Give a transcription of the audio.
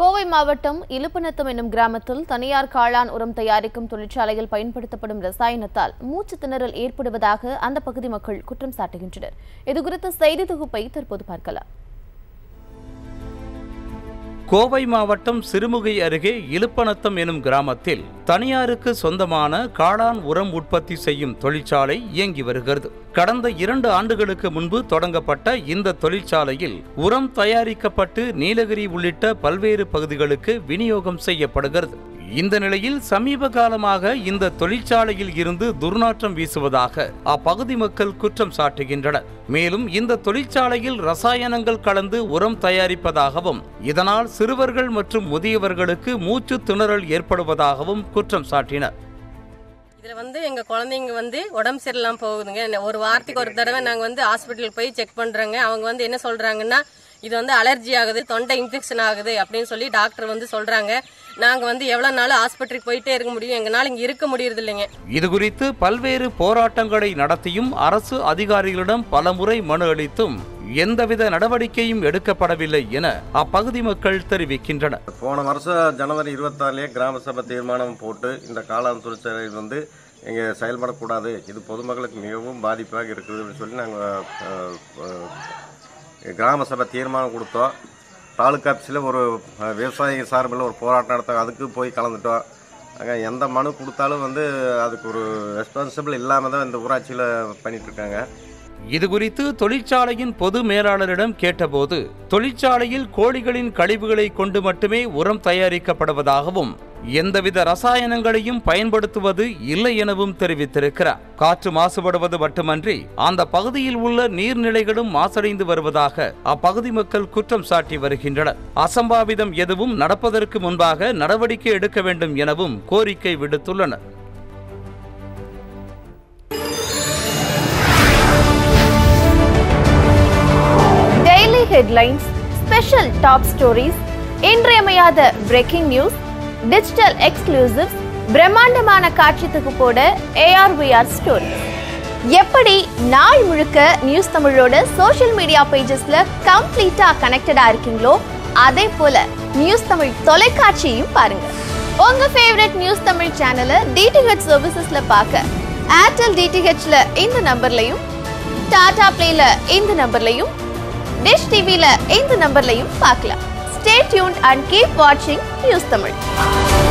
கோவை மாவட்டம் இலுப்பநத்தம் என்னும் கிராமத்தில் தனியார் காளான் உரம் தயாரிக்கும் தொழிற்சாலையில் பயன்படுத்தப்படும் ரசாயனத்தால் மூச்சு திணறல் ஏற்படுவதாக அந்த பகுதி மக்கள் குற்றம் சாட்டுகின்றனர். இதுகுறித்த செய்தி தொகுப்பை தற்போது பார்க்கலாம். கோவை மாவட்டம் சிறுமுகை அருகே இலுப்பநத்தம் எனும் கிராமத்தில் தனியாருக்கு சொந்தமான காளான் உரம் உற்பத்தி செய்யும் தொழிற்சாலை இயங்கி வருகிறது. கடந்த இரண்டு ஆண்டுகளுக்கு முன்பு தொடங்கப்பட்ட இந்த தொழிற்சாலையில் உரம் தயாரிக்கப்பட்டு நீலகிரி உள்ளிட்ட பல்வேறு பகுதிகளுக்கு விநியோகம் செய்யப்படுகிறது. இந்த நிலையில் சமீப காலமாக இந்த தொழிற்சாலையில் இருந்து துர்நாற்றம் வீசுவதாக அப்பகுதி மக்கள் குற்றம் சாட்டுகின்றனர். மேலும் இந்த தொழிற்சாலையில் ரசாயனங்கள் கலந்து உரம் தயாரிப்பதாகவும் இதனால் சிறுவர்கள் மற்றும் முதியவர்களுக்கு மூச்சு திணறல் ஏற்படுவதாகவும் குற்றம் சாட்டினர். இதுல வந்து எங்க குழந்தைங்க வந்து உடம்பு சரியில்லாமல் போகுதுங்க. ஒரு வாரத்துக்கு ஒரு தடவை நாங்க வந்து ஹாஸ்பிட்டல் போய் செக் பண்றோங்க அவங்க வந்து என்ன சொல்றாங்கன்னா இது வந்து அலர்ஜி ஆகுது தொண்டை இன்ஃபெக்ஷன் ஆகுது அப்படின்னு சொல்லி டாக்டர் வந்து சொல்றாங்க. நாங்க வந்து எவ்வளவு நாள் ஹாஸ்பிட்டலுக்கு போயிட்டே இருக்க முடியும் எங்களால இங்க இருக்க முடியறது இல்லைங்க. இது குறித்து பல்வேறு போராட்டங்களை நடத்தியும் அரசு அதிகாரிகளிடம் பலமுறை மனு அளித்தும் எந்தவித நடவடிக்கையும் எடுக்கப்படவில்லை என அப்பகுதி மக்கள் தெரிவிக்கின்றனர். போன வருஷம் ஜனவரி இருபத்தாறுலேயே கிராம சபை தீர்மானம் போட்டு இந்த காளான் தொழிற்சாலை வந்து இங்கே செயல்படக்கூடாது. இது பொதுமக்களுக்கு மிகவும் பாதிப்பாக இருக்குதுன்னு சொல்லி நாங்கள் கிராம சபை தீர்மானம் கொடுத்தோம். தாலுக்கா ஆஃபீஸில் ஒரு விவசாயிகள் சார்பில் ஒரு போராட்டம் நடத்தோம். அதுக்கு போய் கலந்துட்டோம். அங்கே எந்த மனு கொடுத்தாலும் வந்து அதுக்கு ஒரு ரெஸ்பான்சிபிள் இல்லாமல் தான் இந்த ஊராட்சியில் பண்ணிட்டுருக்காங்க இது குறித்து தொழிற்சாலையின் பொது மேலாளரிடம் கேட்டபோது தொழிற்சாலையில் கோழிகளின் கழிவுகளை கொண்டு மட்டுமே உரம் தயாரிக்கப்படுவதாகவும் எந்தவித ரசாயனங்களையும் பயன்படுத்துவது இல்லை எனவும் தெரிவித்திருக்கிறார். காற்று மாசுபடுவது மட்டுமன்றி அந்த பகுதியில் உள்ள நீர்நிலைகளும் மாசடைந்து வருவதாக அப்பகுதி மக்கள் குற்றம் சாட்டி வருகின்றனர். அசம்பாவிதம் எதுவும் நடப்பதற்கு முன்பாக நடவடிக்கை எடுக்க வேண்டும் எனவும் கோரிக்கை விடுத்துள்ளனர். Daily headlines special top stories இன்றியமையாத பிரேக்கிங் நியூஸ் டிஜிட்டல் எக்ஸ்க்ளூசிவ்ஸ் பிரம்மாண்டமான காட்சி தொகுப்போட ஏஆர்விஆர் ஸ்டோரி எப்படி நாள் முழுக்க நியூஸ் தமிழோட சோஷியல் மீடியா பேஜஸ்ல கம்ப்ளீட்டா கனெக்டடா இருக்கீங்களோ அதே போல நியூஸ் தமிழ் தொலைக்காட்சியையும் பாருங்க. உங்க ஃபேவரட் நியூஸ் தமிழ் சேனலை டிடிஹெச் சர்வீசஸ்ல பார்க்க ஏர்டெல் டிடிஹெச்ல இந்த நம்பர்லையும் டாடா பிளேல இந்த நம்பர்லையும் டிஷ் டிவில இந்த நம்பர்லையும் பார்க்கலாம் Stay tuned and keep watching News Tamil.